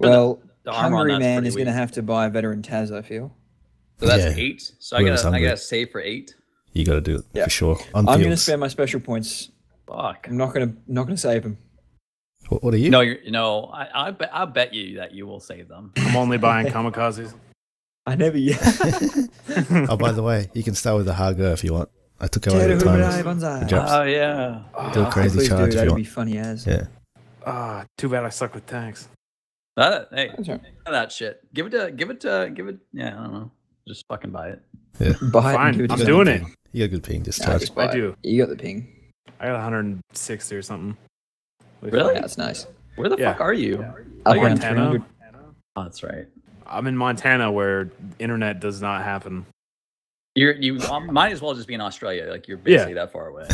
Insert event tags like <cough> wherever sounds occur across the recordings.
Well, the armor on Hungry that's Man is going to have to buy a veteran Taz. I feel. So that's Yeah. eight. So I gotta, I gotta save for eight. You got to do it Yeah. for sure. On I'm going to fields. spend my special points. Fuck. I'm not going to not going to save them. What, what are you? No, you're no. I, I bet, I bet you that you will save them. I'm only buying kamikazes. <laughs> I never yet. <laughs> oh, by the way, you can start with the Ha-Go if you want. I took away Teru the Hurai time. Banzai. Good job. Oh yeah. Do a crazy Please do, charge if That'd want. be funny as. Yeah. Ah, too bad I suck with tanks. That hey, That's that shit. Give it to, give it to, give it. Yeah, I don't know. Just fucking buy it. Buy it Fine, it I'm them. doing it. You got a good ping. Just Nah, charge. just buy I it. do. You got the ping. I got 160 or something. With- Really? That's nice. Where the Yeah. fuck are you? Up Like around Montana? Oh, that's right. I'm in Montana where internet does not happen. You're you um, <laughs> might as well just be in Australia. Like you're Yeah. basically that far away.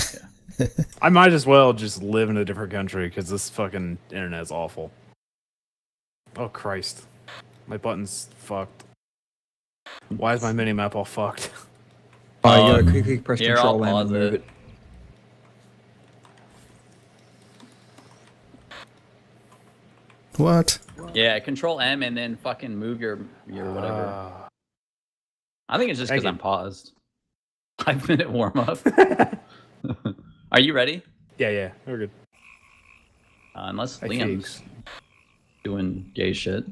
Yeah. <laughs> I might as well just live in a different country because this fucking internet is awful. Oh Christ, my button's fucked. Why is my mini map all fucked? Oh, you Um, gotta quickly press here, I'll control M and pause move it. it. What? yeah. Control M and then fucking move your your whatever. Uh, I think it's just because. I'm paused. <laughs> Five minute warm up. <laughs> are you ready? yeah, yeah, we're good. Uh, unless I Liam's doing gay shit.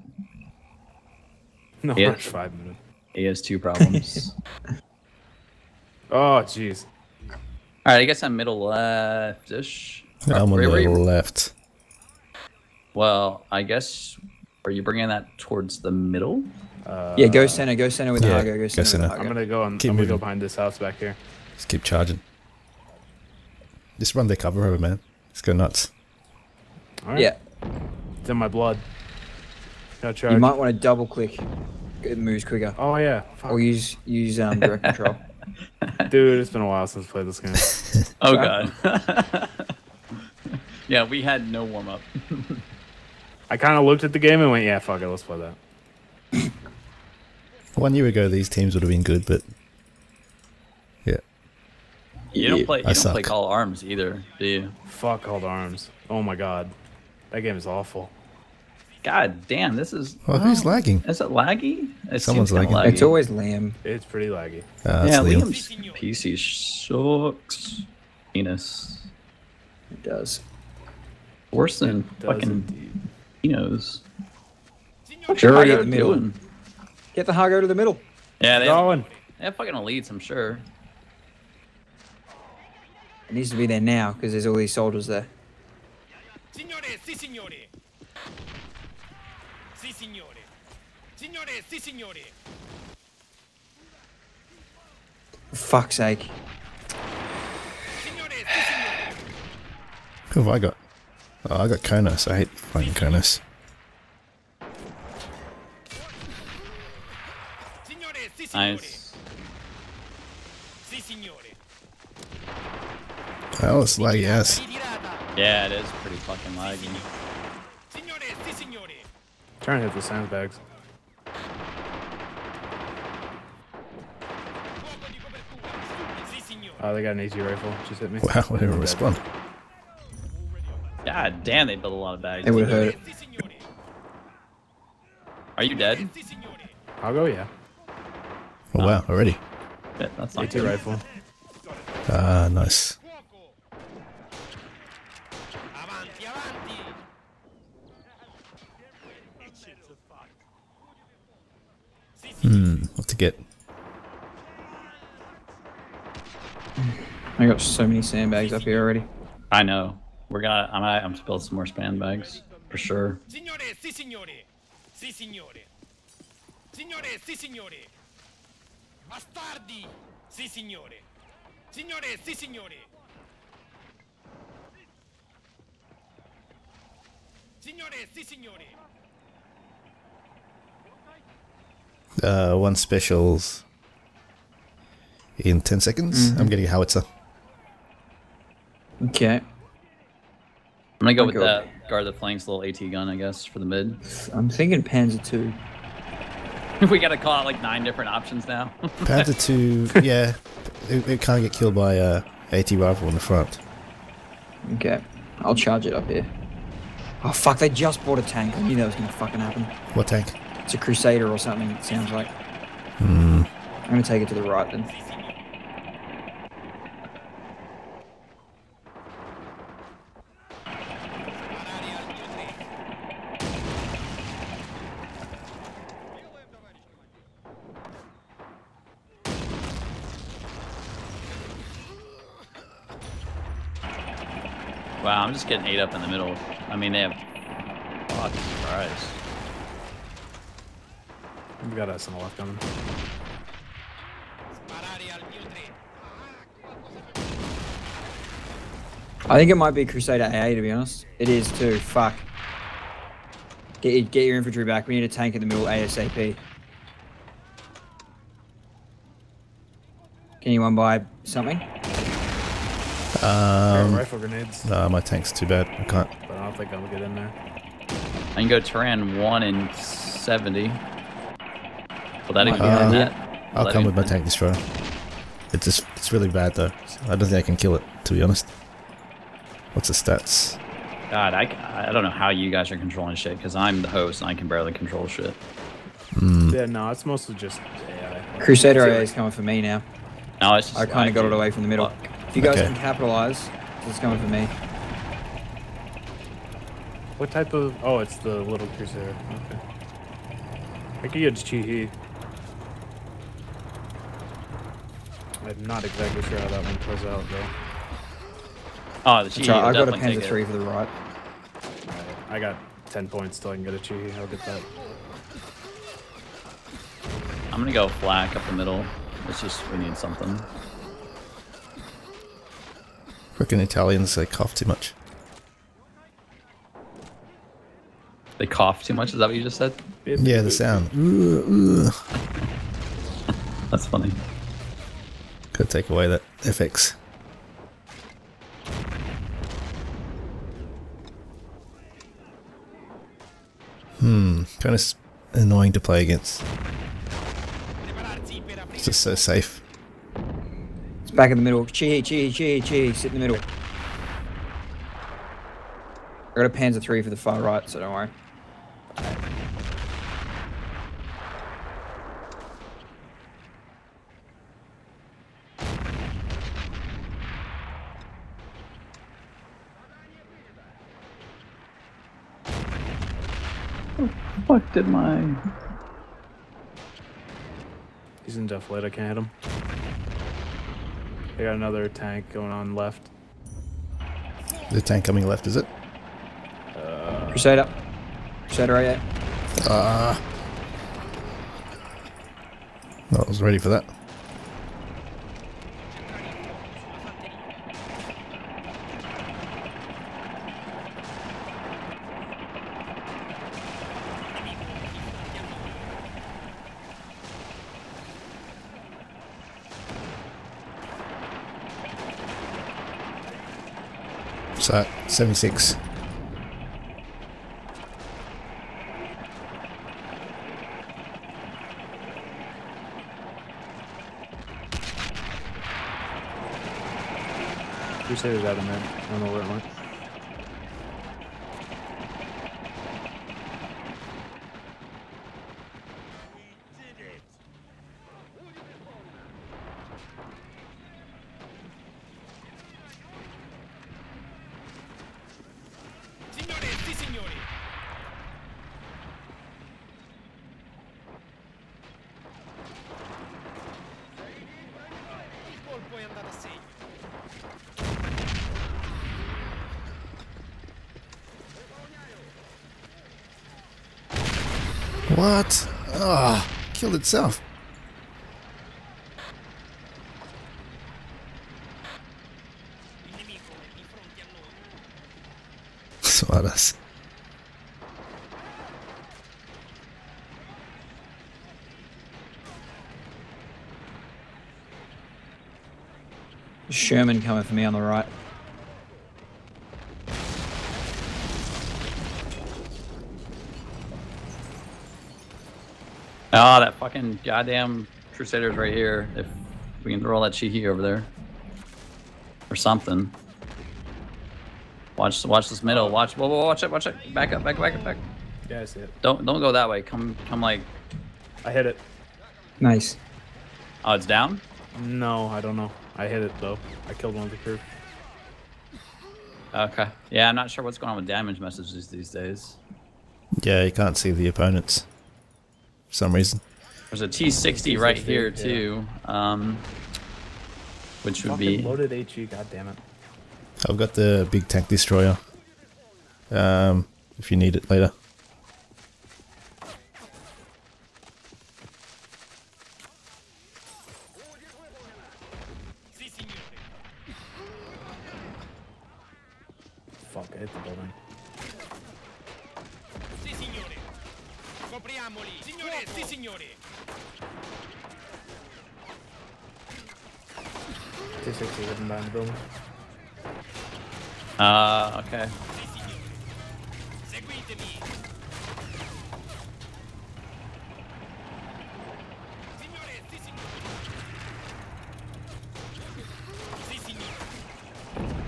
No, Yeah. rush five minutes. He has two problems. <laughs> Oh jeez. All right, I guess I'm middle left-ish. I'm on the left. Well, I guess are you bringing that towards the middle? Uh, Yeah, go center, go center with yeah, the Ha-Go, go go center. center. I'm gonna go on. Keep I'm gonna go behind this house back here. Just keep charging. Just run their cover over, man. Just go nuts. All right. Yeah, it's in my blood. No charge. you might want to double click. It moves quicker. Oh yeah, Fuck. Or use use um, direct control. <laughs> dude, it's been a while since I played this game. <laughs> Oh Sorry. god. <laughs> yeah, we had no warm up. I kind of looked at the game and went, "Yeah, fuck it, let's play that." One year ago, these teams would have been good, but yeah, You don't play. You I don't play suck. Call Arms either, do you? Fuck Call Arms. Oh my god, that game is awful. God damn, this is. Oh, who's lagging? Is it laggy? It Someone's seems kinda. It's always Liam. It's pretty laggy. Uh, yeah, that's Liam. Liam's PC sucks. Penis. It does. Worse than Does fucking indeed. Pinos. What's your Chicago in the middle? doing? Get the Ha-Go to the middle. Yeah, they have, Going. they have fucking elites, I'm sure. It needs to be there now because there's all these soldiers there. Signore, sì signore. Sì signore. Signore, sì signore. Fuck's sake. Signore, sì signore. Who have I got? Oh, I got Konos. I hate playing Konos. Signore, sì signore. Nice. Sì signore. Oh, it's laggy ass. Ritirata. Yeah, it is pretty fucking laggy. Signore, sì. Trying to hit the sandbags. Fuoco di copertura. Sì signore. Oh, they got an AT rifle. Just hit me. Wow, they didn't respond. God damn, they built a lot of bags. It would hurt it. Are you dead? I'll go. Yeah. Oh, wow, already. Yeah, that's not AT good. rifle. Ah, nice. Fuoco. Avanti, avanti. Sì signore. Hmm, what to get? I got so many sandbags up here already. I know. We're gonna. I'm. I'm gonna some more span bags for sure. Signore si signore si signore signore si signore Astardi si signore Signore si signore Signore, sì signore. Sì signore. Signore, sì signore. Bastardi. Sì signore. Signore, sì signore. Signore, sì signore. Uh, one specials in 10 seconds. I'm getting a howitzer. Okay. I'm gonna go with go. that guard the flanks little AT gun, I guess, for the mid. I'm thinking Panzer 2. <laughs> we gotta call out like nine different options now. <laughs> Panzer 2, yeah, it, it can't get killed by uh, AT rifle in the front. Okay. I'll charge it up here. Oh fuck! They just bought a tank. I knew that was gonna fucking happen. What tank? It's a Crusader or something. It sounds like. Hmm. I'm gonna take it to the right then. Sparare al mio tre. Wow, I'm just getting ate up in the middle. I mean, they have. Fucking Christ. We got us on the left coming. Sparare al mio tre. I think it might be Crusader AA to be honest. It is too. Fuck. Get your, get your infantry back. We need a tank in the middle ASAP. Can anyone buy something? Um, rifle grenades, no, my tank's too bad. I can't. but I don't think I'll get in there. I can go Turan 1 in 70. Will that even Uh, that? I'll that come with my tank destroyer. It's just, it's really bad though. I don't think I can kill it, to be honest. What's the stats? God, I, I don't know how you guys are controlling shit because I'm the host and I can barely control shit. Hmm. Yeah, no, it's mostly just AI. Crusader AA is coming for me now. No, it's just I kind of got it away from the middle. Fuck. If you guys Okay. can capitalize, it's coming for me. What type of? Oh, it's the little crusader. Okay. I could get Chi-Ha. I'm not exactly sure how that one plays out though. Oh, the That's Chi, right, I got a definitely Panzer take it. three for the right. I got 10 points till I can get a Chi-Ha. I'll get that. I'm gonna go flak up the middle. It's just we need something. Freaking Italians, they cough too much. They cough too much. Is that what you just said? Yeah, the sound. Ooh, <laughs> ooh. That's funny. Could take away that FX. Hmm, kind of annoying to play against. It's just so safe. It's back in the middle. Chi, chi, chi, chi. Sit in the middle. I got a Panzer three for the far right, so don't worry. What did my? He's in def late. I can't hit him. I got another tank going on left. The tank coming left, is it? Crusader. Crusader AA. Ah. I was ready for that. So, 76. Crusader's out of mid. I don't know where it went. Signore, sì signori. Il colpo è andato a segno. What? Killed itself. Smartass. Sherman coming for me on the right. Oh, that fucking goddamn Crusader's right here. If we can throw all that Chi-Ha over there. Or something. Watch, watch this middle. Watch, whoa, whoa, watch it, watch it. Back up, back, up, back, up, back. Yeah, I see it. Don't, don't go that way. Come, come like. I hit it. Nice. Oh, it's down. No, I don't know. I hit it though. I killed one of the crew. Okay. Yeah, I'm not sure what's going on with damage messages these days. Yeah, you can't see the opponents for some reason. There's a T60 right T60, here yeah. too, um, which would be. loaded HE. God damn it. I've got the big tank destroyer. Um, if you need it later. Sì, signore. Fuck, I hit the building. Sì, signore. Copriamoli. Signore, sì, signore. T60 hidden behind the building. Uh, okay. Sì, signore. Seguitemi. Signore, sì, signore. Sì, signore.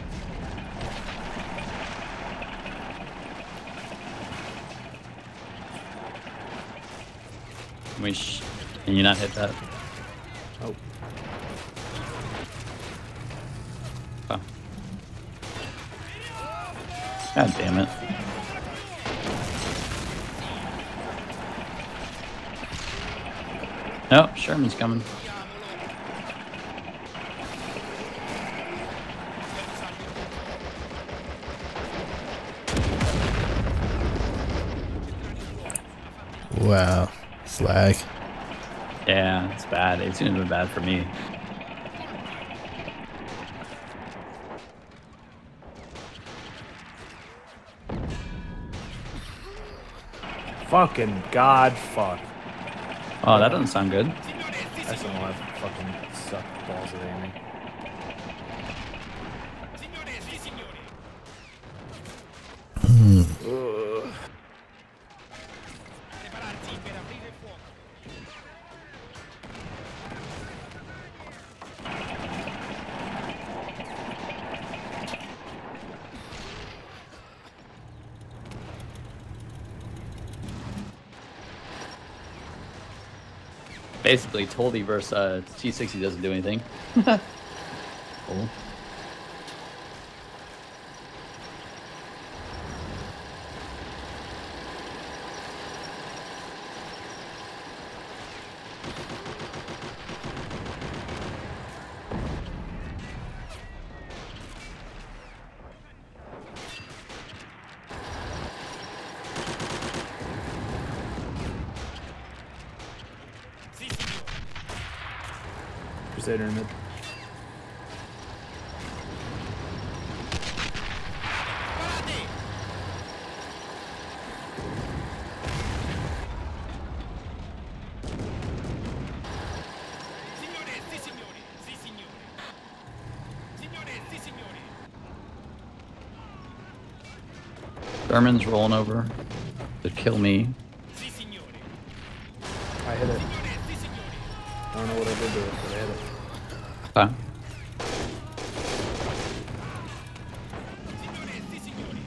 Can we sh- can you not hit that? Oh, Oh. God damn it. Oh, Sherman's coming. Wow, slag. Yeah, it's bad. It's gonna be bad for me. Fucking god, fuck. Oh, that doesn't sound good. I still know I fucking suck balls at aiming. Signore, sì, signore. Prepararsi per aprire il fuoco. Basically, Toldi versus uh, T60 doesn't do anything. <laughs> cool. Sì, signore. Crusader in mid. Parate. Signore, sì, signore. Sì, signore. Signore, sì, signore. Sherman's rolling over to kill me. I hit it. Signore, sì, signore. I don't know what I did to it, but I hit it. Okay. Signore, sì, signore.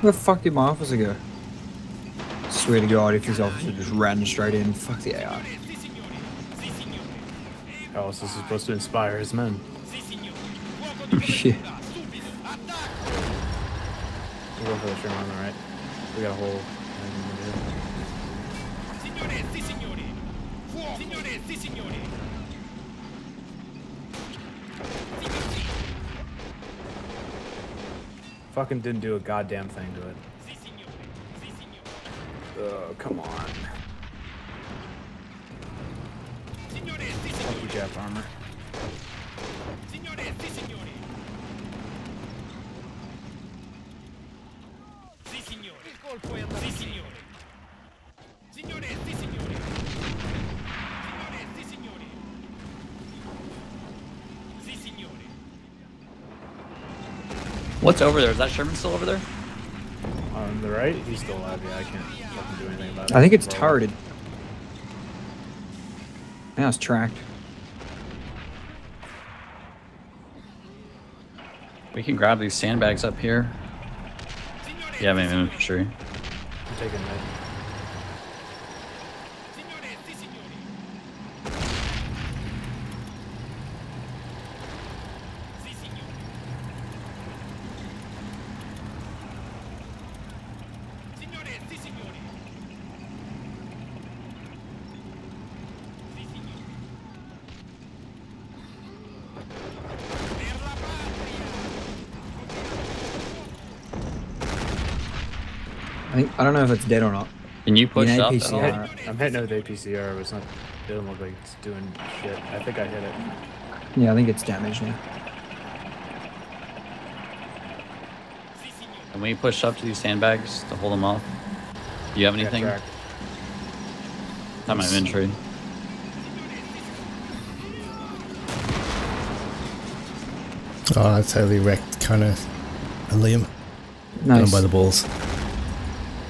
Where the fuck did my officer go? Swear to God, if his officer just ran straight in, fuck the AI. How is supposed to inspire his men? Sì, signore. Fuoco di Shit. copertura. Subito. Attacco. We're going for the trim on the right. We got a whole. Signore, sì, signore. Fuoco. Signore, sì, signore. Signore, sì. Fucking didn't do a goddamn thing to it. Sì, signore. Sì, signore. Oh, come on. Sì, signore. What's over there? Is that Sherman still over there? On the right, he's still alive. Yeah, I can't fucking do anything about it. I think it's Bro. turreted. Now it's tracked. We can grab these sandbags up here. Yeah, maybe infantry. I'm taking mid. Signore, sì, signori. Sì, signore. Signore, sì, signori. Sì, signore. Per la patria! I think I don't know if it's dead or not. Can you push an up? at APC, all? yeah. I'm hitting it with APCR, but it's not. It doesn't look like it's doing shit. I think I hit it. Yeah, I think it's damaged now. Sì, signore. Can we push up to these sandbags to hold them off? Do you have anything? Yeah, track. Not my infantry. Oh, I totally wrecked Kona and Liam. Got 'em Nice. by the balls.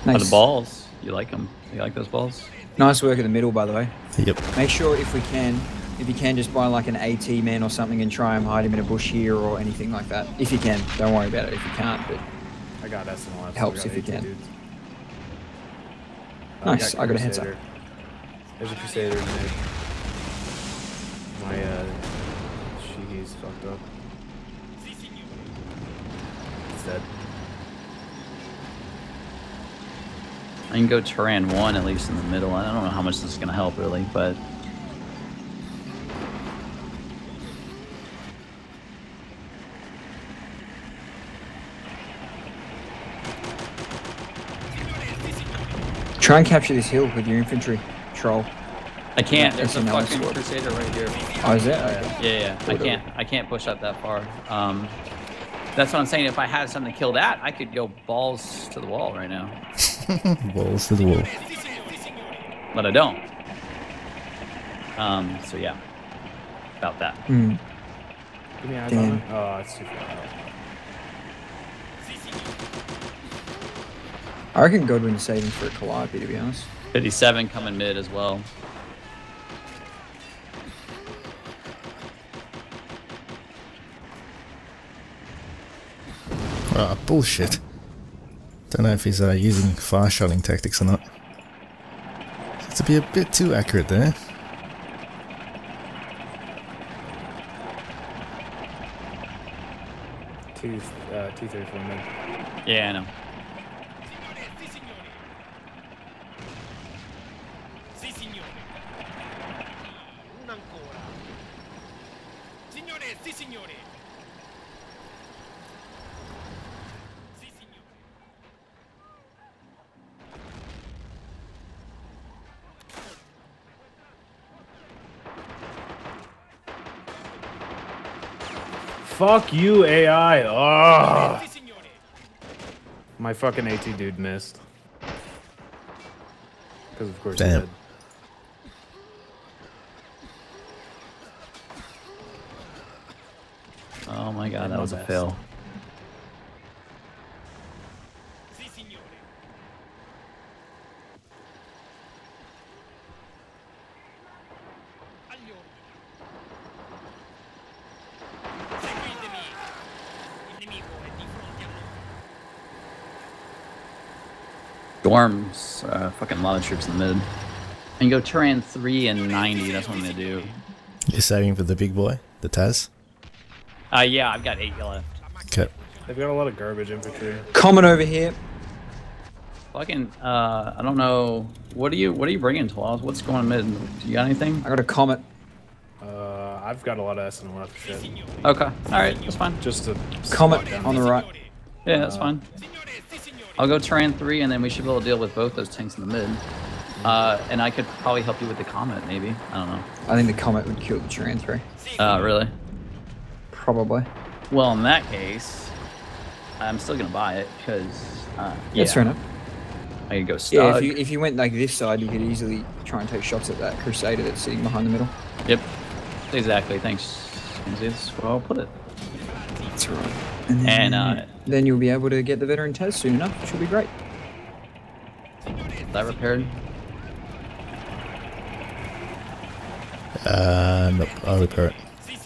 Oh, nice. the balls. You like them? You like those balls? Nice work in the middle, by the way. Yep. Make sure if we can, if you can, just buy like an AT man or something and try and hide him in a bush here or anything like that. If you can, don't worry about it if you can't. But I got SNLF. so Helps I got if you can. dudes. Nice, I got a heads up. Crusader. There's a Crusader in mid. My, uh, Chi-Ha's fucked up. Sì, signore. It's dead. I can go Turan 1 at least in the middle. I don't know how much this is going to help really, but try and capture this hill with your infantry. Troll. I can't. There's a fucking squad. Crusader right here. Oh, is it? Oh, yeah. Yeah, yeah. I can't. I can't push up that far. Um, that's what I'm saying. If I had something to kill that, I could go balls to the wall right now. <laughs> Balls to the wall. Sì, signore. Sì, signore. But I don't. Um, so yeah. About that. Hmm. Give me eyes Damn. on it. Oh, it's too far out. I reckon Godwin's saving for a Calliope, to be honest. 57 coming mid as well. Ah, bullshit. Don't know if he's uh, using fire shotting tactics or not. Seems to be a bit too accurate there. Two, uh, two thirty-four mid. Yeah, I know. Signore, sì, signore. Sì, signore. Un ancora. Signore, sì, signore. Sì, signore. Fuck you, AI. Oh, my fucking AT dude missed. Because of course Damn. he did. Oh my god, that was a fail. Noi. Dorms, uh, fucking lot of troops in the mid. And go Turan 3 and 90, that's what I'm gonna do. You're saving for the big boy, the Taz. Uh, yeah, I've got 8 left. Okay. They've got a lot of garbage infantry. Common over here. Fucking, uh, I don't know. What are you, what are you bringing, Tlaws? What's going on mid? Do you got anything? I got a comet. Uh, I've got a lot of SNLF Sì, shit. Okay, alright, that's fine. Just a... Comet on the right. Yeah, that's fine. Signore, sì, signore. I'll go Turan 3 and then we should be able to deal with both those tanks in the mid. Uh, and I could probably help you with the Comet, maybe. I don't know. I think the comet would kill the Turan 3. Uh, really? Probably. Well, in that case, I'm still gonna buy it because uh, yeah, That's fair enough. I could go Yeah, if you, if you went like this side, you could easily try and take shots at that Crusader that's sitting behind the middle. Yep, exactly. Thanks. That's where I'll put it. That's right. And then, And, uh, then you'll be able to get the veteran Taz soon enough, which will be great. Is that repaired? Uh, nope, I'll repair it. Sì.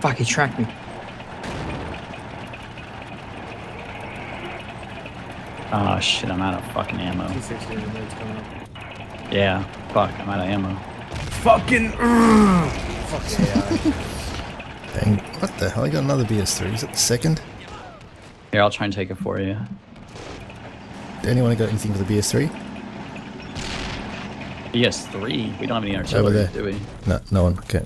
Fuck, he tracked me. Oh shit, I'm out of fucking ammo. T60 and it's coming up. Yeah, fuck, I'm out of ammo. Fucking. Ugh. Fuck AI. Dang, what the hell? I got another BS3. Is it the second? Here, I'll try and take it for you. Anyone got anything for the BS3? BS3? We don't have any artillery, there. do we? No, no one. Okay.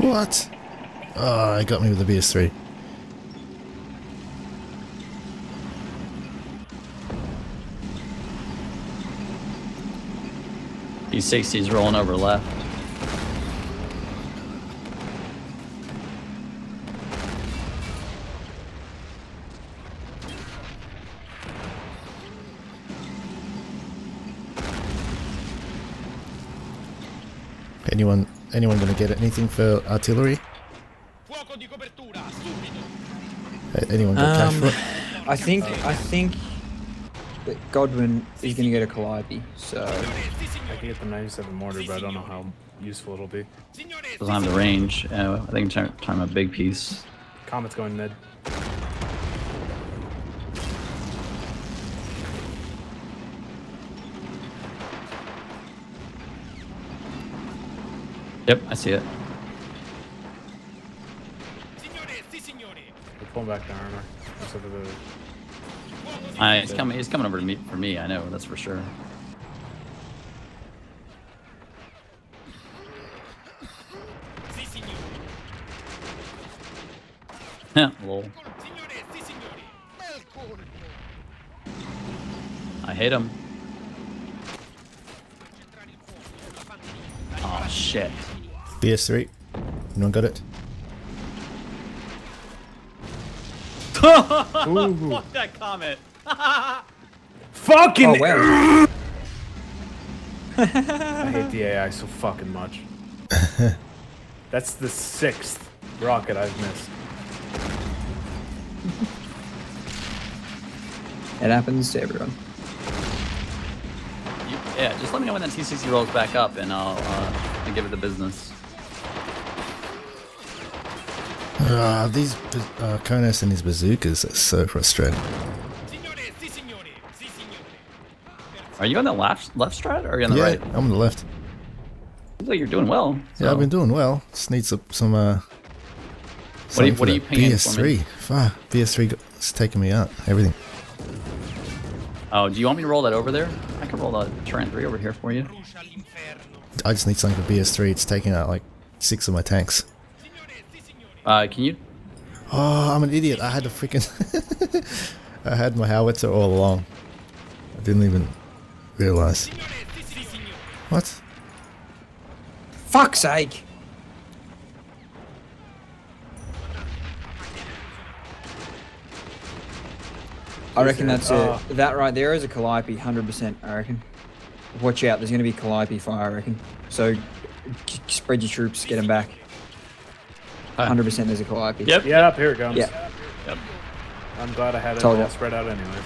What? Ah, oh, I got me with the BS3. B60's rolling over left. Anyone, anyone gonna get anything for artillery? Fuoco di copertura, subito. A- Anyone got cash Um, for it? I think I think that Godwin is going to get a Calliope. So I can get the 97 mortar, but I don't know how useful it'll be. Signore, sì, Doesn't have the range. Uh, I think I'm trying, trying a big piece. Comet's going mid. Yep, I see it. Signore, sì, signore. We're pulling back the armor. Just over the. Fuoco di Uh, he's coming. He's coming over to me for me. I know that's for sure. Sì. Lol. Signore, sì, signore. Bel colpo. I hit him. BS3. Anyone got it? Fuck <laughs> that comment. <laughs> Fucking! oh wow, <laughs> I hate the AI so fucking much. That's the sixth rocket I've missed. it happens to everyone. You, yeah, just let me know when that T60 rolls back up, and I'll uh, I'll give it the business. Ah, these ba- uh, Konos and his bazookas are so frustrating. Signore, sì, signore. Sì, signore. Are you on the left left strat or are you on the yeah, right? I'm on the left. Seems like you're doing well. Yeah, I've been doing well. Just need some, some uh. What are you- what for are you that pinging for me? BS3. Fuck, BS3 got- it's taking me out. Everything. Oh, do you want me to roll that over there? I can roll the Turan 3 over here for you. I just need something for BS3. It's taking out like six of my tanks. Signore, sì, signore. Uh, can you? Oh, I'm an idiot. I had to freaking. <laughs> I had my howitzer all along. I didn't even realize. Signore, sì, sì, signore. What? Fuck's sake! I reckon that's Oh. it. That right there is a Calliope, 100%, I reckon. Watch out, there's going to be Calliope fire, I reckon. So, spread your troops, get them back. 100% there's a Calliope. Yep. Yeah, here it comes. Yeah, Yep. I'm glad I had it Told all ya. spread out anyways.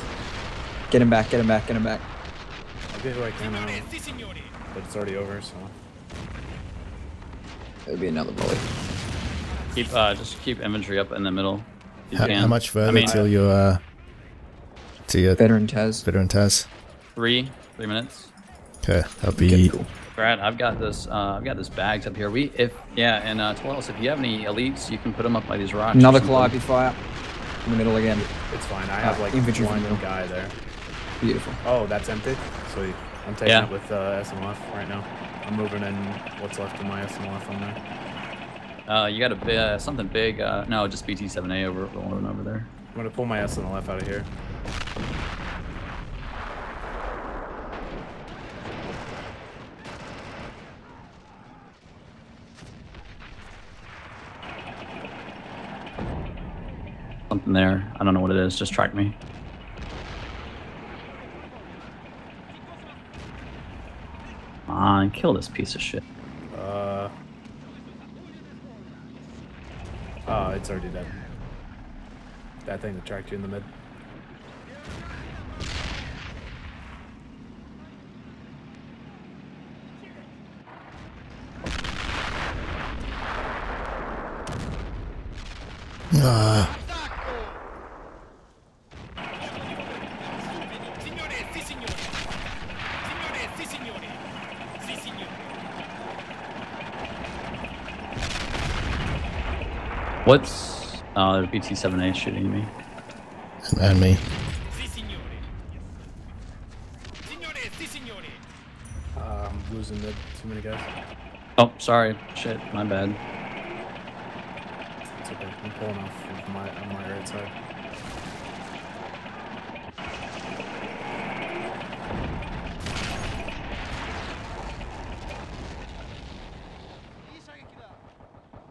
get him back, get him back, get him back. I'll do who I can now, Signore, sì, signore. but it's already over, so. There'll be another volley. Keep uh, just keep inventory up in the middle. if How, how much further I mean, till your uh, to your Veteran Taz. veteran Taz? three, three minutes. Okay, that'll Okay, be. cool. Brad, I've got this. Uh, I've got this bags up here. We, if yeah, and uh, tell us if you have any elites, you can put them up by these rocks. Another something. Calliope fire. In the middle again. It's fine. I have Ah, like infantry one from guy there. Beautiful. Oh, that's empty. Sweet. I'm taking Yeah. it with uh, SNLF right now. I'm moving in what's left of my SNLF on there. Uh, you got a bi- uh, something big. Uh, no, just BT7A over rolling over there. I'm gonna pull my SNLF out of here. Something there. I don't know what it is. Just track me. Come on, kill this piece of shit. Uh. Oh, it's already dead. That thing that tracked you in the mid. Ah, Signore, sì signore. Signore, sì signore. Sì signore. What's. Oh, there's BT-7A shooting me. and me. Sì signore. Signore, sì signore. Uh, I'm losing mid. Too many guys. Oh, sorry. Shit, my bad. It's okay. I'm pulling off of my on my right side.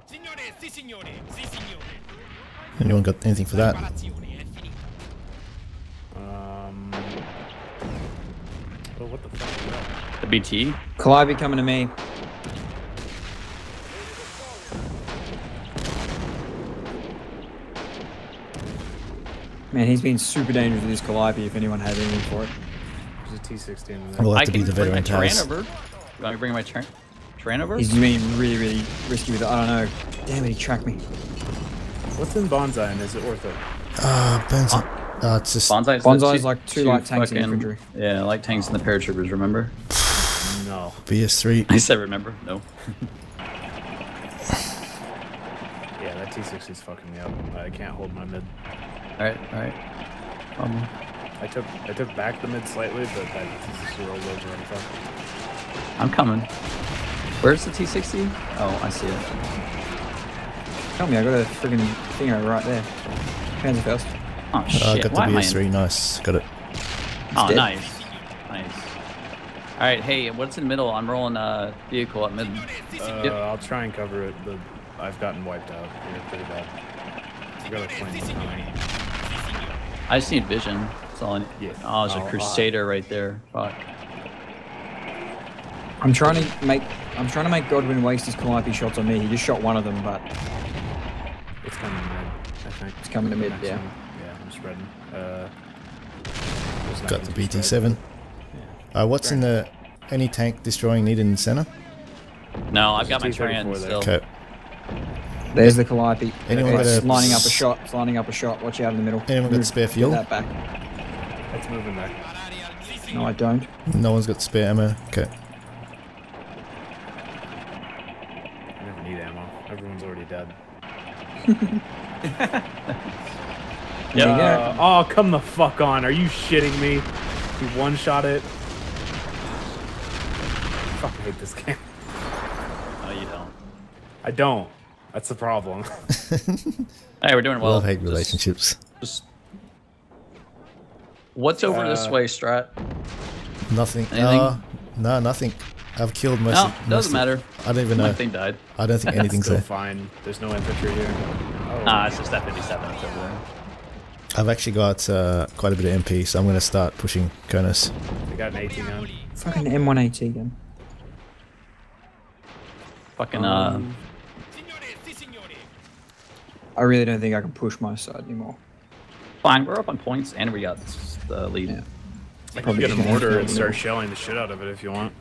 Signore, sì signore. Sì signore. Anyone got anything for that? Riparazione è finita. Um. Oh, what the fuck is that? The BT? Calliope coming to me. Man, he's been super dangerous with this Calliope if anyone had anything for it. There's a T60 in there. Will I have to be the my veteran Tyran Taz. over. You want me to bring my Tyran Tyran over? He's been really, really risky with it. I don't know. Damn it, he tracked me. What's in Bonsai and is it worth it? Ah, Benson. Ah, it's just. Bonsai's, Bonsai's the like two light tanks in infantry. Yeah, light tanks and the paratroopers, remember? No. BS3. <laughs> I said remember. No. <laughs> Yeah, that T60 is fucking me up. I can't hold my mid. Alright, alright. Um, I took I took back the mid slightly, but that T60 rolled over and fuck. I'm coming. Where's the T60? Oh, I see it. Tell me, I got a friggin' thing right there. Panzerfaust. Oh, Ah, shit. got the Why am I in- BS3. Nice. Got it. Oh, dead. nice. Nice. Alright, hey, what's in the middle? I'm rolling a vehicle at mid. Uh, Yep. I'll try and cover it, but I've gotten wiped out here pretty bad. I got a plane. I just need vision. That's all I need. Yeah. Oh, there's Oh, a uh, Crusader right there. Fuck. I'm trying to make I'm trying to make Godwin waste his Calliope shots on me. He just shot one of them, but It's coming mid, I think. It's coming to mid, yeah. one. Yeah, I'm spreading. Uh, Got the nothing to spread. BT7. Uh, what's in the. Any tank destroying needed in the center? No, I've got my There's a T-34 still. Okay. there's the Calliope. Anyone got a- lining up a shot. It's lining up a shot. Watch out in the middle. Anyone got Move- spare get fuel? That back. It's moving back. No, I don't. No one's got spare ammo. Okay. I never need ammo. Everyone's already dead. There you go. Uh, oh, come the fuck on. Are you shitting me? You one shot it. I fucking hate this game. No, you don't. I don't. That's the problem. <laughs> Hey, we're doing well. Love hate Just- relationships. Just, What's over this Uh, way, Strat? Nothing. Anything? Uh, no, nothing. I've killed most No, of doesn't of- matter. I don't even My know. thing died. I don't think anything's Still there. fine. There's no infantry here. Oh, Ah, it's just that 57 over there. I've actually got uh, quite a bit of MP, so I'm going to start pushing Konos. they got an 18 gun. Fucking M1AT again. Fucking, uh, Um, Signore, sì signore. I really don't think I can push my side anymore. fine. We're up on points and we got the lead. Yeah. I can Probably get a just mortar and start shelling the shit out of it if you want.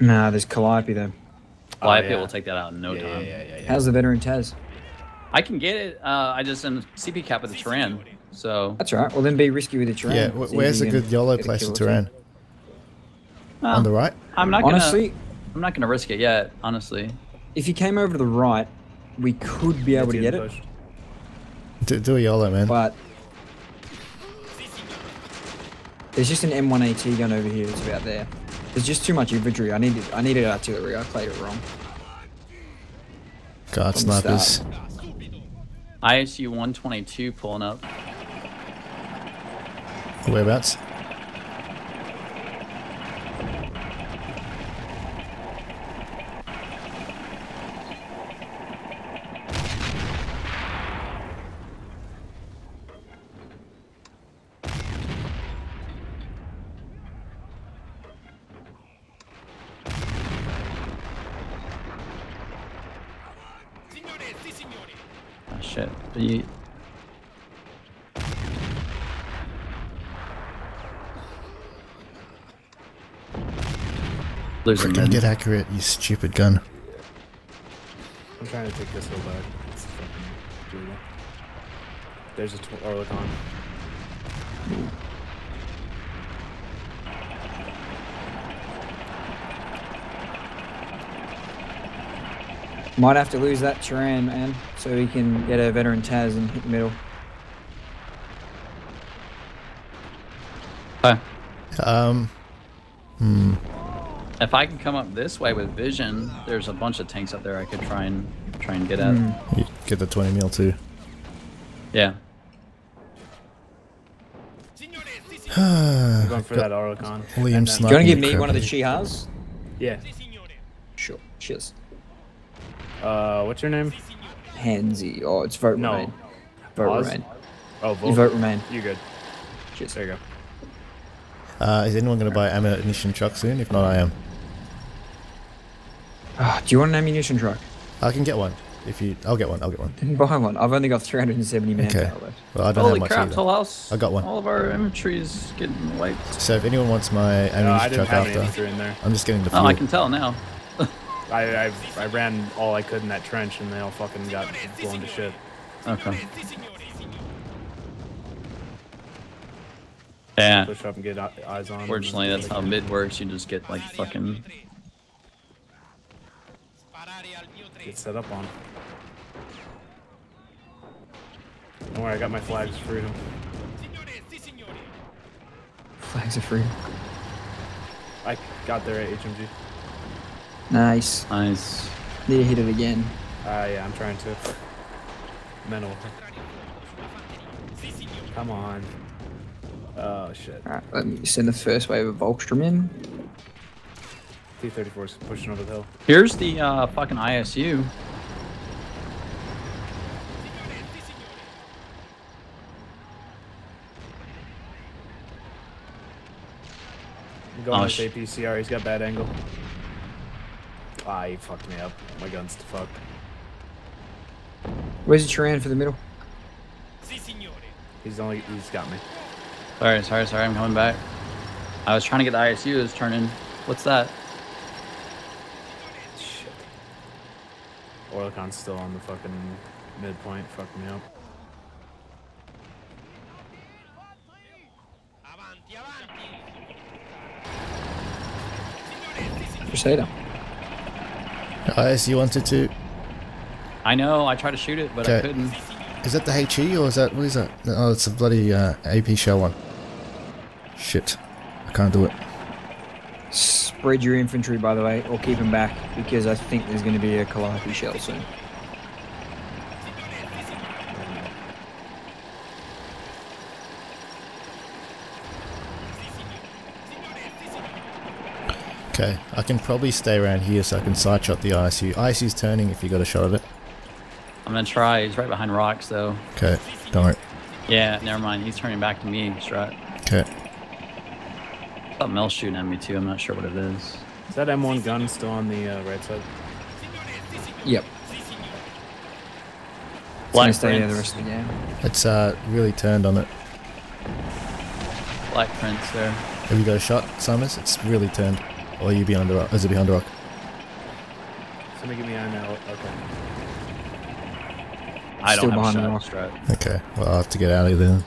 Nah, there's Calliope though. Oh, yeah. will take that out in no yeah, time. yeah, yeah, yeah, yeah. How's the veteran Taz? I can get it. Uh, I just am CP cap with the Turan. So, That's right. Well, then be risky with the terrain. Yeah, wh- where's you a good YOLO place kill for or two. Turan? On the right? I'm not gonna. Honestly, I'm not gonna risk it yet. Honestly. if you came over to the right, we could be able to get getting it. Do, do a YOLO, man. but there's just an M1AT gun over here. It's about there. There's just too much infantry. I needed I needed artillery. I played it wrong. Guard from snipers. ISU 122 pulling up. Whereabouts? Losing Freaking mid. get accurate, you stupid gun. I'm trying to take this hill back. It's fucking brutal. There's a tw- Oerlikon. Might have to lose that Turan, man, so we can get a veteran Taz and hit the middle. Okay. Um, hmm. If I can come up this way with vision, there's a bunch of tanks up there I could try and try and get at. You get the 20 mil too. Yeah. Signore, sì, going for that Oerlikon. Liam And Do you want to give me crap one of the out Chi-Has? Yeah. Sure. Cheers. Uh, what's your name? Sì, signore. Handsy. Oh, it's vote No. remain. Vote Oz? remain. Oh, You vote. vote remain. You good? Cheers. There you go. Uh, is anyone going to buy ammunition truck soon? If not, I am. Ah, do you want an ammunition truck? I can get one. If you, I'll get one. I'll get one. Then buy one. I've only got 370 manpower Okay. left. Well, I don't Holy have much crap, either. Toll House. I got one. All of our inventory is getting wiped. So if anyone wants my ammunition No, I ammunition didn't truck have any after, infantry in there. I'm just getting the Oh. I can tell now. <laughs> I, I I ran all I could in that trench, and they all fucking got blown to shit. Okay. Sì, signore, signore. Yeah. Push up and get eyes on. 'em, Fortunately, that's how mid works. You just get like fucking. Sparare al mio tre. get set up on. Don't worry, I got my flags for freedom. Signore, sì, signore. Flags are free. I got there at HMG. Nice. Nice. Need to hit it again. Ah, yeah, I'm trying to. Mental. Come on. Oh shit. Alright, let me send the first wave of Volkssturm in. T-34 is pushing over the hill. Here's the uh, fucking ISU. I'm going Oh, with APCR. He's got bad angle. Ah, he fucked me up. My gun's fucked. Where's the Turan for the middle? Sì. He's only. He's got me. Sorry, sorry, sorry. I'm coming back. I was trying to get the ISU. Is turning. What's that? Shit. Oerlikon's still on the fucking midpoint. Fucking me up. Avanti, avanti. Signore, sì. Crusader. IS, you wanted to? I know. I tried to shoot it, but I couldn't. Is that the HE or is that what is that? Oh, it's a bloody uh, AP shell one. Shit, I can't do it. Spread your infantry, by the way, or keep them back, because I think there's going to be a Calliope shell soon. Okay, I can probably stay around here so I can side shot the ISU. ISU's turning if you got a shot of it. I'm gonna try. He's right behind rocks, though. Okay, don't worry. Yeah, never mind. He's turning back to me. Strut. Okay, Something else shooting at me too. I'm not sure what it is. Is that M1 gun still on the uh, right side? Yep. It's Black going to stay there the rest of the game. it's uh really turned on it. Black Prince there. Have you got a shot, Summers? It's really turned. Or are you behind the rock? Is it behind the rock? Somebody give me eye now. Okay. I Still don't have behind a the shot. rock. Okay, well I'll have to get out of there.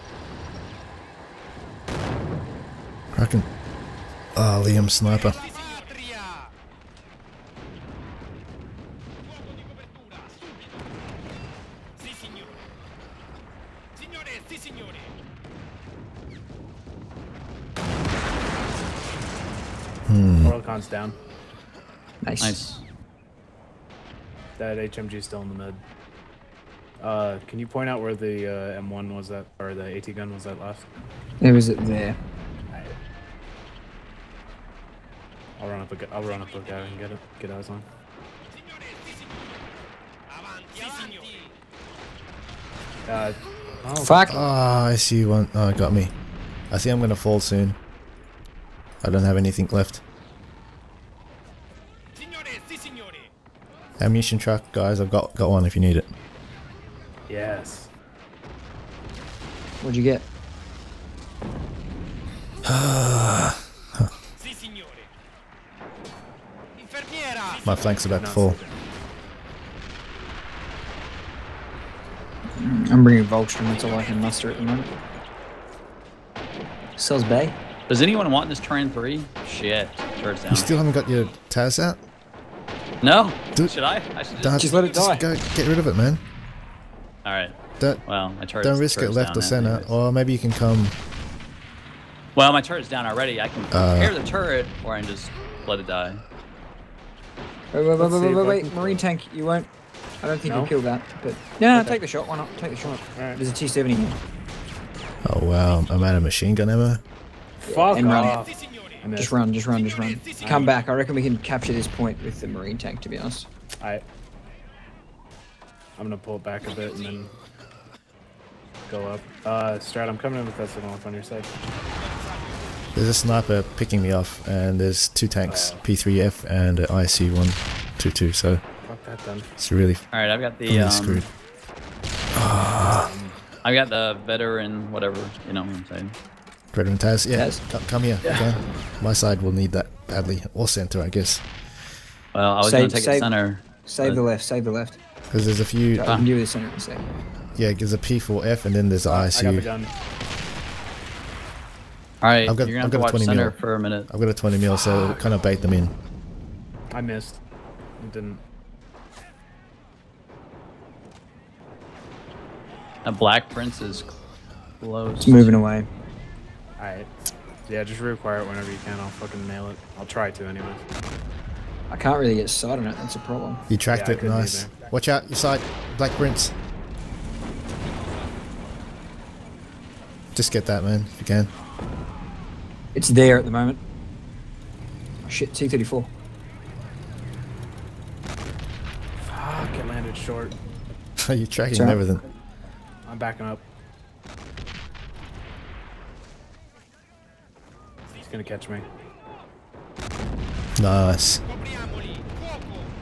I can. Oh, Liam Sniper. Patria. Fuoco di copertura, subito. Sì, signore. Signore, sì, signore. Oerlikon's down. Nice. Nice. That HMG is still in the mid. Uh, can you point out where the uh, M1 was at, or the AT gun was at last? It was it there. I'll run up a, gu- I'll run up a guy and get it, get eyes on. Signore, sì, signore. Avanti, avanti. Uh, oh, Fuck! Oh, I see one. Oh, it got me. I see I'm gonna fall soon. I don't have anything left. Signore, sì, signore. Ammunition truck, guys. I've got got one if you need it. Yes. What'd you get? <sighs> <sighs> <sighs> Sì, signore. Infermiera! My flank's about to fall. I'm bringing Volkssturm. That's all I can muster at the moment. Sells Bay. Does anyone want this turn three? Shit. Turret's down. You still haven't got your Taz out? no? Do- Should I? I should just... Just let it die. Go get rid of it, man. All right. Don't Well, my turret. don't risk it left or center. Or maybe you can come. Well, my turret's down already. I can Uh, repair the turret, or I can just let it die. Wait, wait, wait, Let's wait, wait, wait, Marine tank, you won't. I don't think No? you'll kill that. But no, no, Okay. take the shot. Why not? Take the shot. Alright. There's a T70 here. Oh wow, I'm out of machine gun ammo. Fuck and run. off. Sì, signore. I. Just run, just run, just run. Come back. I reckon we can capture this point with the Marine tank. To be honest. I. I'm gonna pull it back a bit and then go up. Uh, Strat, I'm coming in with that signal up on your side. There's a sniper picking me off, and there's two tanks, P3F and an IC 122. So Fuck that then. it's really, All right, I've got the really um, screwed. I've got the veteran, whatever. You know what I'm saying? Veteran Taz, yeah, Taz. Come, come here. Okay. My side will need that badly, or center, I guess, Well, I was Save- gonna take save- the center. Save the left. Save the left. because there's a few. I can do the center in a sec. Yeah, there's a P4F, and then there's an I got the ISU. gun. All right, I've got- you're gonna I've have got to a watch 20 center mil. for a minute. I've got a 20 mil, so it'll kind of bait them in. I missed. It didn't. A black prince is close. It's moving away. Alright. Yeah, just reacquire it whenever you can. I'll fucking nail it. I'll try to, anyways. I can't really get sight on it. That's a problem. You tracked Yeah, it, nice. either. Watch out, your side, Black Prince. Just get that, man, if you can. It's there at the moment. Oh, shit, T34. Fuck, it landed short. Are <laughs> You're tracking Sorry. everything. I'm backing up. He's gonna catch me. Nice.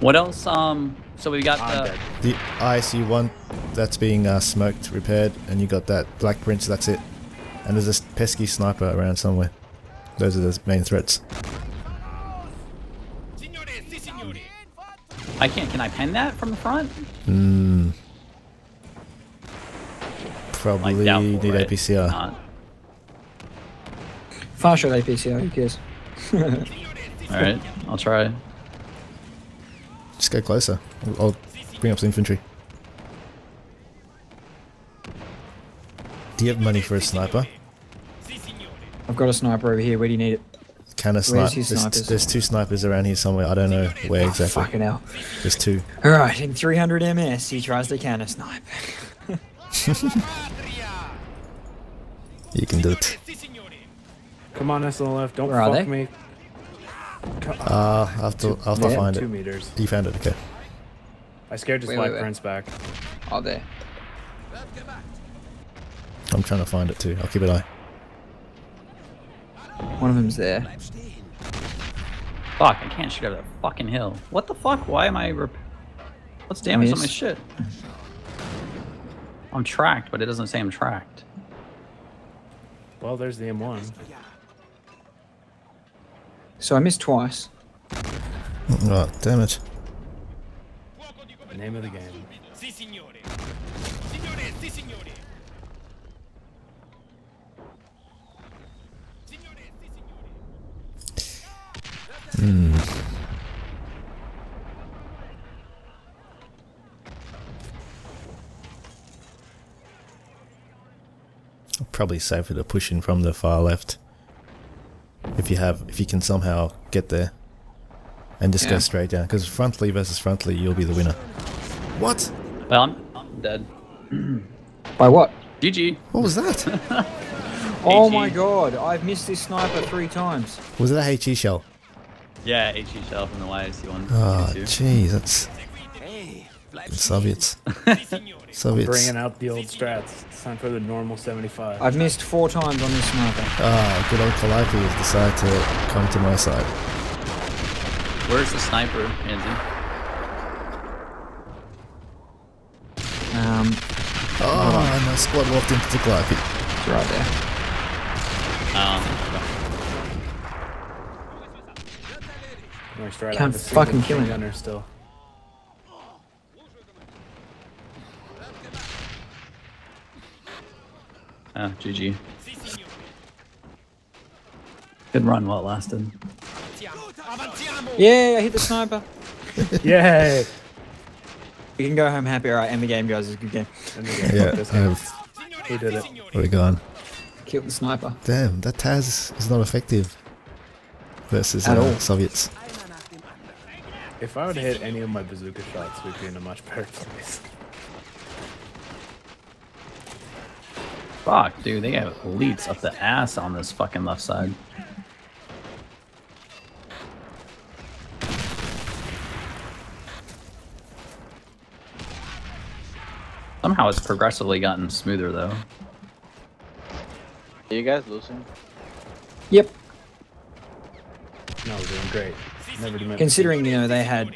What else? Um. So we got I'm the. dead. The IC one that's being uh, smoked, repaired, and you got that Black Prince, that's it. And there's this pesky sniper around somewhere. Those are the main threats. Signore, sì, signore. I can't. Can I pen that from the front? Hmm. Like Probably doubtful, need right? APCR. Not. Far shot APCR, who cares? <laughs> All right, I'll try. Just go closer. I'll, I'll bring up some infantry. Do you have money for a sniper? Sì, signore. I've got a sniper over here. Where do you need it? Can a sniper? There's, snipers? there's two snipers around here somewhere. I don't know where exactly. Fucking hell. There's two. Alright, in 300 MS, he tries to counter snipe. Patria. <laughs> You can do it. Come on, S on the left. Don't Where are fuck they? me. Co- Uh, I'll have to, I'll have to find Two it. meters. You found it, okay. I scared his Wait, black wait, wait. prince back. Oh, there. I'm trying to find it too. I'll keep an eye. One of them's there. Fuck! I can't shoot over that fucking hill. What the fuck? Why am I? Rep- What's damage on my shit? I'm tracked, but it doesn't say I'm tracked. Well, there's the M1. So I missed twice. Oh, damn it. Fuoco di copertura. Name of the game. Sì, signore. Signore, sì, signore. Signore, sì, signore. Probably safer to push in from the far left. If you have, if you can somehow get there. And just go straight down. Because frontally versus frontally, you'll be the winner. What? Well, I'm, I'm dead. <clears throat> By what? GG. What was that? <laughs> Oh my god, I've missed this sniper three times. was it a HE shell? Yeah, HE shell from the YSC one. Oh, too. jeez, that's the Soviets. Sì, signore. <laughs> <laughs> Soviets. Bringing out the old strats. It's time for the normal 75. I've missed four times on this sniper. Ah, good old Calliope has decided to come to my side. Where's the sniper, Andy? Um, Oh, my squad walked into the glide. It's right there. Um, Nice try to Can't have fucking single kill him. gunner still. ah, GG. Good run while it lasted. Avanziamo. Avanziamo. Yeah, I hit the sniper. <laughs> Yay! We can go home happy. All right, end the game, guys. It's a good game. And Yeah, fuck I've... Signore, did it? signore. where we gone? Killed the sniper. Damn, that Taz is not effective versus At uh, all. Soviets. If I would hit any of my bazooka shots, we'd be in a much better place. Fuck, dude, they have elites up the ass on this fucking left side. Somehow it's progressively gotten smoother though. Are you guys losing? Yep. No, we're doing great. Never Considering you know they had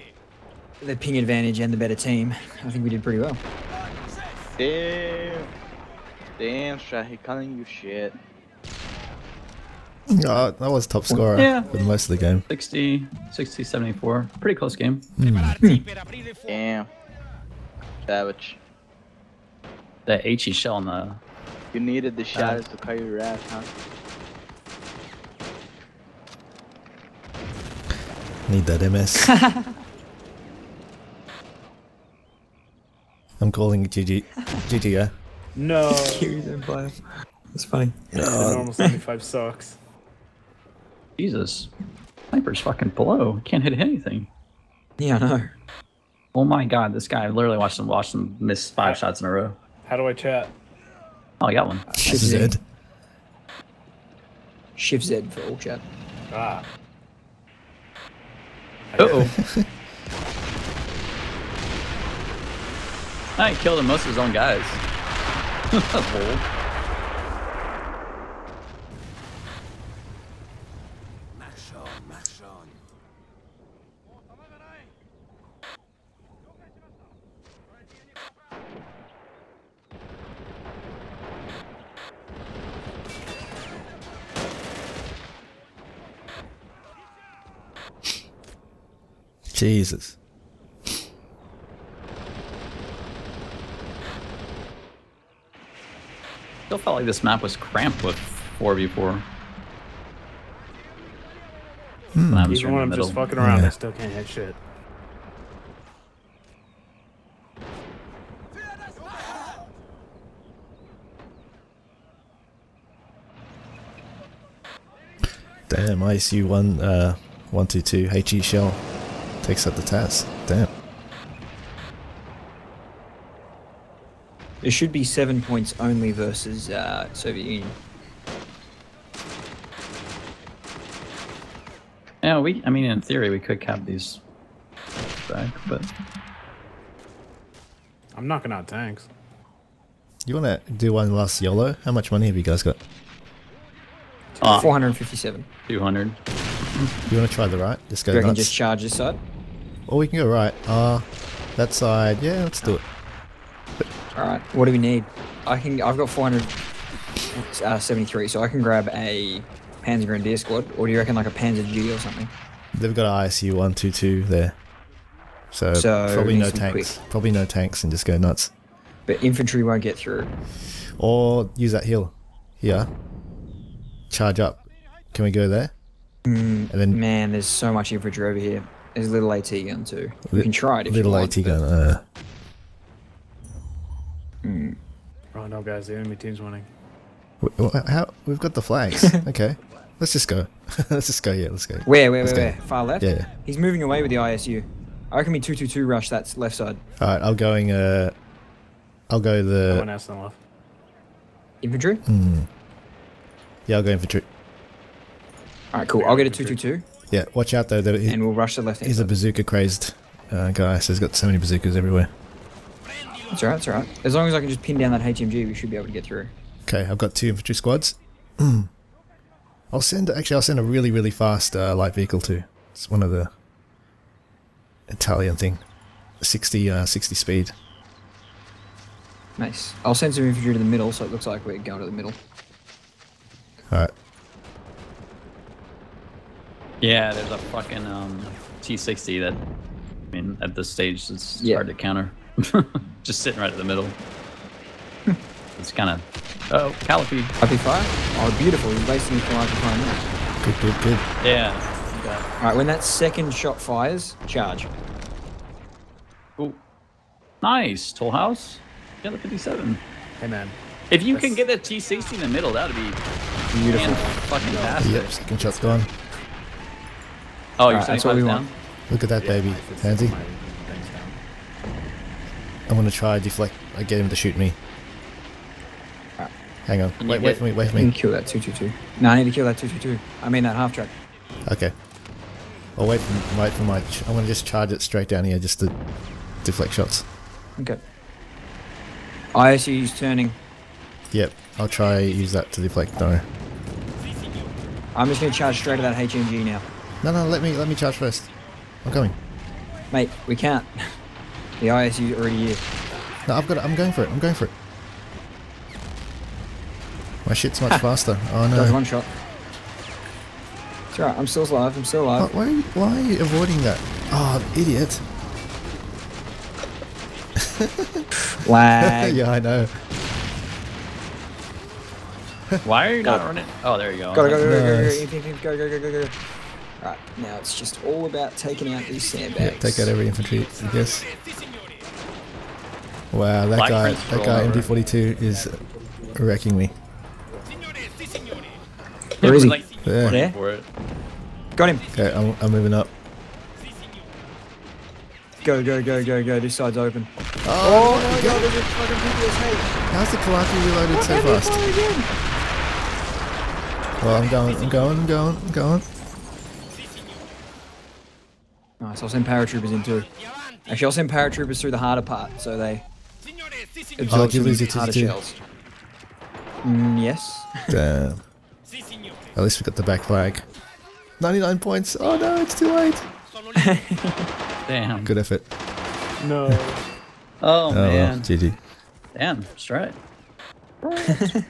the ping advantage and the better team, I think we did pretty well. Damn. Damn, Shah, he calling you shit. Oh, that was top scorer Yeah. for most of the game. 60, 60, 74. Pretty close game. Prepararsi per aprire. Damn. Savage. That HE shell on the You needed the shadows to cut your ass, huh? Need that MS. <laughs> I'm calling it GG. GG, <laughs> yeah? No. It's funny. the normal 75 sucks. Jesus. Sniper's fucking below. Can't hit anything. Yeah, I know. Oh my god, this guy I literally watched him watched him miss five shots in a row. How do I chat? Oh, I got one. Shift Z. Zed. Shift Z for all chat. Ah. Uh oh. <laughs> I killed him most of his own guys. <laughs> That's bold. Jesus. Still felt like this map was cramped with 4v4. Hmm. Labs are Even when I'm middle. just fucking around, Yeah. I still can't hit shit. Damn, ISU 1, uh, 122 HE shell takes out the Taz. Damn. There should be seven points only versus uh, Soviet Union. Yeah, we. I mean, in theory, we could cap these back, but I'm knocking out tanks. You want to do one last YOLO? How much money have you guys got? uh, 457. 200. You want to try the right? Just go You reckon nuts. just charge this side? Or we can go right. Uh, that side. Yeah, let's do it. All right. What do we need? I can. I've got 473, so I can grab a Panzer Grenadier squad, or do you reckon like a Panzer G or something? They've got an ISU 122 there. So, So, probably no needs to be tanks. Probably no tanks and just go nuts. But infantry won't get through. Or use that hill. Yeah. Charge up. Can we go there? Mm, And then man, there's so much infantry over here. There's little AT gun too. You can try it if little you want. AT gun. Uh, Oh no, guys, the enemy team's winning. w- w- how, we've got the flags. <laughs> okay. Let's just go. <laughs> let's just go. Yeah, let's go. Where, where, Let's where, go. where? Far left? Yeah, yeah. He's moving away with the ISU. I reckon we 222 rush that's left side. All right, I'm going. Uh, I'll go I the. went S and left. Infantry? Hmm. Yeah, I'll go infantry. Alright, cool. I'll get a 222 Yeah, watch out though. That he, and we'll rush the left he's a bazooka crazed uh, guy, so he's got so many bazookas everywhere. It's alright, it's alright. As long as I can just pin down that HMG, we should be able to get through. Okay, I've got two infantry squads. <clears throat> I'll send actually. I'll send a really really fast uh, light vehicle too. It's one of the Italian thing, 60 uh, 60 speed. Nice. I'll send some infantry to the middle, so it looks like we're going to the middle. Alright. Yeah, there's a fucking um, T60 that, I mean, at this stage, it's Yeah. hard to counter. <laughs> Just sitting right in the middle. <laughs> it's kind of. Oh, Calliope. Calliope fire? Oh, beautiful. You're wasting your calliope fire now. Good, good, good. Yeah. you got- Alright, when that second shot fires, charge. Ooh. Nice. Toll House. Yeah, the 57. Hey man, If you can get that T60 in the middle, that would be Beautiful. fucking fantastic. Yep, second shot's gone. Oh, you're Alright, that's what we down? want. Look at that baby, it's Pansy. my things down. I'm gonna try deflect. I get him to shoot me. Alright. Hang on. Can you Wait, wait for me. Wait for I can me. kill that 222. No, I need to kill that 222. I mean that half track. Okay. I'll wait for wait for my. I'm gonna just charge it straight down here just to deflect shots. Okay. ISU's turning. Yep. I'll try use that to deflect. No. I'm just going to charge straight at that HMG now. No, no. Let me let me charge first. I'm coming. Mate, we can't. The ISU already here. No, I've got it. I'm going for it. I'm going for it. My shit's much faster. Oh That was no. one shot. It's alright, I'm still alive, I'm still alive. why, are you, why are you avoiding that? Oh, idiot. <laughs> <laughs> Lag. yeah, I know. Why are you not running? Oh, there you go. Go, go, go, go, go, go, Nice. go, go, go, go, go, go, go. Right, now it's just all about taking out these sandbags. Yeah, take out every infantry, I guess. Wow, that Black guy, that guy rolling over. MG42 is wrecking me. Signore, sì, signori. Where is he? There. There? Got him. Okay, I'm, I'm moving up. Go, go, go, go, go. This side's open. Oh, oh my god, there's a fucking PPSH. how's the Kalaki reloaded so fast? Well, I'm going, I'm going, I'm going, I'm going. Nice, I'll send paratroopers in too. Actually, I'll send paratroopers through the harder part so they Signore, sì, signori. Oh, absorb did you lose some your harder TT2? shells. Mm, yes. Damn. At least we got the back flag. 99 points. Oh no, it's too late. <laughs> Damn. Good effort. No. Oh, Oh, well, man. GG. Damn. Straight. <laughs>